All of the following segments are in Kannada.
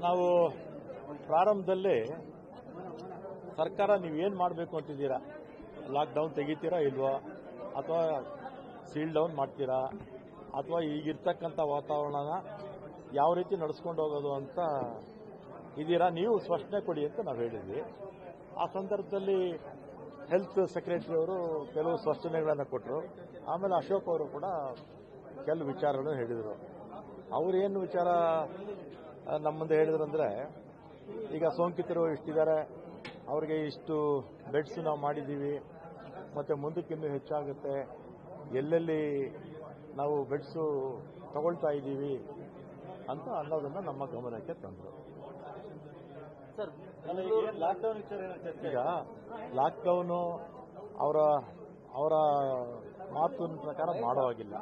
ನಾವು ಪ್ರಾರಂಭದಲ್ಲಿ ಸರ್ಕಾರ ನೀವೇನು ಮಾಡಬೇಕು ಅಂತಿದ್ದೀರಾ? ಲಾಕ್ಡೌನ್ ತೆಗಿತೀರಾ ಇಲ್ವಾ? ಅಥವಾ ಸೀಲ್ ಡೌನ್ ಮಾಡ್ತೀರಾ? ಅಥವಾ ಈಗಿರ್ತಕ್ಕಂಥ ವಾತಾವರಣನ ಯಾವ ರೀತಿ ನಡೆಸ್ಕೊಂಡು ಹೋಗೋದು ಅಂತ ಇದ್ದೀರಾ? ನೀವು ಸ್ಪಷ್ಟನೆ ಕೊಡಿ ಅಂತ ನಾವು ಹೇಳಿದ್ವಿ. ಆ ಸಂದರ್ಭದಲ್ಲಿ ಹೆಲ್ತ್ ಸೆಕ್ರೆಟರಿ ಅವರು ಕೆಲವು ಸ್ಪಷ್ಟನೆಗಳನ್ನು ಕೊಟ್ಟರು ಆಮೇಲೆ ಅಶೋಕ್ ಅವರು ಕೂಡ ಕೆಲವು ವಿಚಾರಗಳನ್ನು ಹೇಳಿದರು. ಅವರೇನು ವಿಚಾರ ಆ, ನಮ್ಮ ಮುಂದೆ ಹೇಳಿದ್ರು ಅಂದರೆ ಈಗ ಸೋಂಕಿತರು ಇಷ್ಟಿದ್ದಾರೆ ಅವ್ರಿಗೆ ಇಷ್ಟು ಬೆಡ್ಸ್ ನಾವು ಮಾಡಿದ್ದೀವಿ ಮತ್ತು ಮುಂದಕ್ಕಿನ್ನೂ ಹೆಚ್ಚಾಗುತ್ತೆ ಎಲ್ಲೆಲ್ಲಿ ನಾವು ಬೆಡ್ಸು ತಗೊಳ್ತಾ ಇದ್ದೀವಿ ಅಂತ ಅನ್ನೋದನ್ನು ನಮ್ಮ ಗಮನಕ್ಕೆ ತಂದರು. ಈಗ ಲಾಕ್ಡೌನು ಅವರ ಅವರ ಮಾತಿನ ಪ್ರಕಾರ ಮಾಡೋ ಹಾಗಿಲ್ಲ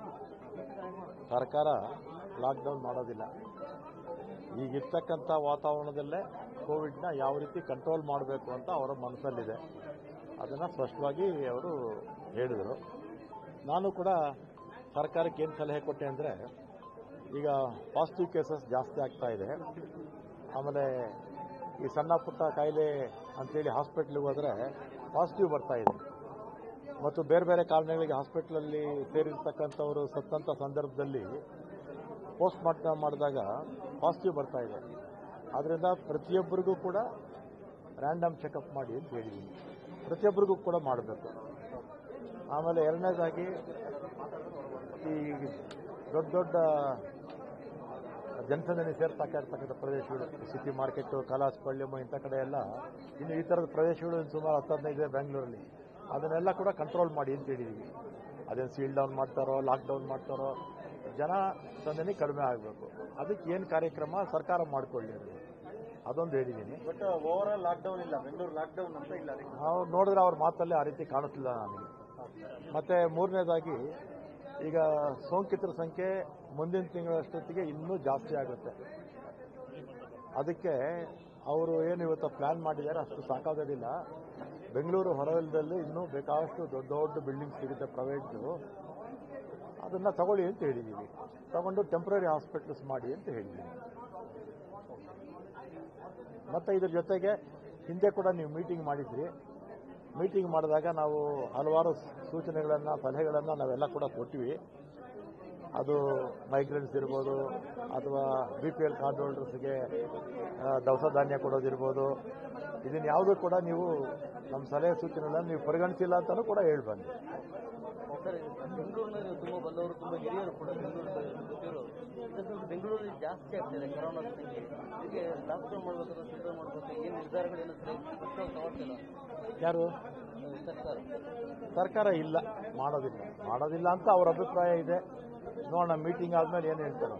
ಸರ್ಕಾರ ಲಾಕ್ಡೌನ್ ಮಾಡೋದಿಲ್ಲ. ಈಗಿರ್ತಕ್ಕಂಥ ವಾತಾವರಣದಲ್ಲೇ ಕೋವಿಡ್ನ ಯಾವ ರೀತಿ ಕಂಟ್ರೋಲ್ ಮಾಡಬೇಕು ಅಂತ ಅವರ ಮನಸ್ಸಲ್ಲಿದೆ. ಅದನ್ನು ಸ್ಪಷ್ಟವಾಗಿ ಅವರು ಹೇಳಿದರು. ನಾನು ಕೂಡ ಸರ್ಕಾರಕ್ಕೆ ಏನು ಸಲಹೆ ಕೊಟ್ಟೆ ಅಂದರೆ, ಈಗ ಪಾಸಿಟಿವ್ ಕೇಸಸ್ ಜಾಸ್ತಿ ಆಗ್ತಾ ಇದೆ. ಆಮೇಲೆ ಈ ಸಣ್ಣ ಪುಟ್ಟ ಕಾಯಿಲೆ ಅಂತೇಳಿ ಹಾಸ್ಪಿಟ್ಲಿಗೆ ಹೋದರೆ ಪಾಸಿಟಿವ್ ಬರ್ತಾ ಇದೆ. ಮತ್ತು ಬೇರೆ ಬೇರೆ ಕಾರಣಗಳಿಗೆ ಹಾಸ್ಪಿಟ್ಲಲ್ಲಿ ಸೇರಿರ್ತಕ್ಕಂಥವರು ಸತ್ತಂಥ ಸಂದರ್ಭದಲ್ಲಿ ಪೋಸ್ಟ್ ಮಾರ್ಟಮ್ ಮಾಡಿದಾಗ ಪಾಸಿಟಿವ್ ಬರ್ತಾ ಇದೆ. ಆದ್ದರಿಂದ ಪ್ರತಿಯೊಬ್ಬರಿಗೂ ಕೂಡ ರ್ಯಾಂಡಮ್ ಚೆಕಪ್ ಮಾಡಿ ಅಂತ ಹೇಳಿದ್ದೀನಿ. ಪ್ರತಿಯೊಬ್ಬರಿಗೂ ಕೂಡ ಮಾಡಬೇಕು. ಆಮೇಲೆ ಎರಡನೇದಾಗಿ ಈ ದೊಡ್ಡ ದೊಡ್ಡ ಜನಸಂದಣಿ ಸೇರ್ತಾ ಇರ್ತಕ್ಕಂಥ ಪ್ರದೇಶಗಳು ಸಿಟಿ ಮಾರ್ಕೆಟ್ ಕಲಾಸ್ ಪಳ್ಯಮ ಇಂಥ ಕಡೆ ಎಲ್ಲ ಇನ್ನು ಈ ಥರದ ಪ್ರದೇಶಗಳು ಸುಮಾರು ಹತ್ತು ಹದಿನೈದು ಬೆಂಗಳೂರಲ್ಲಿ ಅದನ್ನೆಲ್ಲ ಕೂಡ ಕಂಟ್ರೋಲ್ ಮಾಡಿ ಅಂತ ಹೇಳಿದ್ದೀವಿ ಅದೇನು ಸೀಲ್ ಡೌನ್ ಮಾಡ್ತಾರೋ ಲಾಕ್ಡೌನ್ ಮಾಡ್ತಾರೋ ಜನ ಸಂದಣಿ ಕಡಿಮೆ ಆಗಬೇಕು. ಅದಕ್ಕೆ ಏನು ಕಾರ್ಯಕ್ರಮ ಸರ್ಕಾರ ಮಾಡಿಕೊಳ್ಳಿ ಅದು ಅದೊಂದು ಹೇಳಿದ್ದೀನಿ. ಬಟ್ ಓವರ್ ಆಲ್ ಲಾಕ್ಡೌನ್ ಇಲ್ಲ. ಬೆಂಗಳೂರು ಲಾಕ್ಡೌನ್ ಅಂತ ಇಲ್ಲ ನಾವು ನೋಡಿದ್ರೆ ಅವ್ರ ಮಾತಲ್ಲೇ ಆ ರೀತಿ ಕಾಣಿಸ್ತಿಲ್ಲ ನನಗೆ. ಮತ್ತೆ ಮೂರನೇದಾಗಿ ಈಗ ಸೋಂಕಿತರ ಸಂಖ್ಯೆ ಮುಂದಿನ ತಿಂಗಳಷ್ಟೊತ್ತಿಗೆ ಇನ್ನೂ ಜಾಸ್ತಿ ಆಗುತ್ತೆ. ಅದಕ್ಕೆ ಅವರು ಏನು ಇವತ್ತು ಪ್ಲಾನ್ ಮಾಡಿದ್ದಾರೆ ಅಷ್ಟು ಸಾಕಾಗೋದಿಲ್ಲ. ಬೆಂಗಳೂರು ಹೊರವಲಯದಲ್ಲಿ ಇನ್ನೂ ಬೇಕಾದಷ್ಟು ದೊಡ್ಡ ದೊಡ್ಡ ಬಿಲ್ಡಿಂಗ್ ಸಿಗುತ್ತೆ ಪ್ರೈವೇಟ್ದು ಅದನ್ನು ತಗೊಳ್ಳಿ ಅಂತ ಹೇಳಿದ್ದೀವಿ ತಗೊಂಡು ಟೆಂಪ್ರರಿ ಹಾಸ್ಪಿಟಲ್ಸ್ ಮಾಡಿ ಅಂತ ಹೇಳಿದ್ದೀವಿ ಮತ್ತೆ ಇದ್ರ ಜೊತೆಗೆ ಹಿಂದೆ ಕೂಡ ನೀವು ಮೀಟಿಂಗ್ ಮಾಡಿದ್ರಿ. ಮೀಟಿಂಗ್ ಮಾಡಿದಾಗ ನಾವು ಹಲವಾರು ಸೂಚನೆಗಳನ್ನು, ಸಲಹೆಗಳನ್ನು ನಾವೆಲ್ಲ ಕೂಡ ಕೊಟ್ಟಿವಿ ಅದು ಮೈಗ್ರೆಂಟ್ಸ್ ಇರ್ಬೋದು, ಅಥವಾ ಬಿ ಪಿ ಎಲ್ ಕಾರ್ಡ್ ಹೋಲ್ಡರ್ಸ್ಗೆ ದವಸ ಧಾನ್ಯ ಕೊಡೋದಿರ್ಬೋದು ಇದನ್ನು ಯಾವುದೂ ಕೂಡ ನೀವು ನಮ್ಮ ಸಲಹೆ ಸೂಚನೆಗಳನ್ನು ನೀವು ಪರಿಗಣಿಸಿಲ್ಲ ಅಂತಲೂ ಕೂಡ ಹೇಳಿ ಹಿರಿಯರು ಕೂಡ ಬೆಂಗಳೂರು ಬೆಂಗಳೂರಲ್ಲಿ ಜಾಸ್ತಿ ಆಗ್ತಿದೆ ಕೊರೋನಾ ಸಂಖ್ಯೆ ಹೀಗೆ ಲಾಕ್ಡೌನ್ ಮಾಡಬೇಕಾದ್ರೆ ಸಿದ್ಧ ಮಾಡಬೇಕು ಏನು ನಿರ್ಧಾರಗಳೇನು ತಗೊಳ್ತಿಲ್ಲ. ಯಾರು? ಸರ್ಕಾರ ಇಲ್ಲ ಮಾಡೋದಿಲ್ಲ. ಮಾಡೋದಿಲ್ಲ ಅಂತ ಅವ್ರ ಅಭಿಪ್ರಾಯ ಇದೆ. ನೋಡೋಣ ಮೀಟಿಂಗ್ ಆದಮೇಲೆ ಏನು ಹೇಳ್ತಾರೋ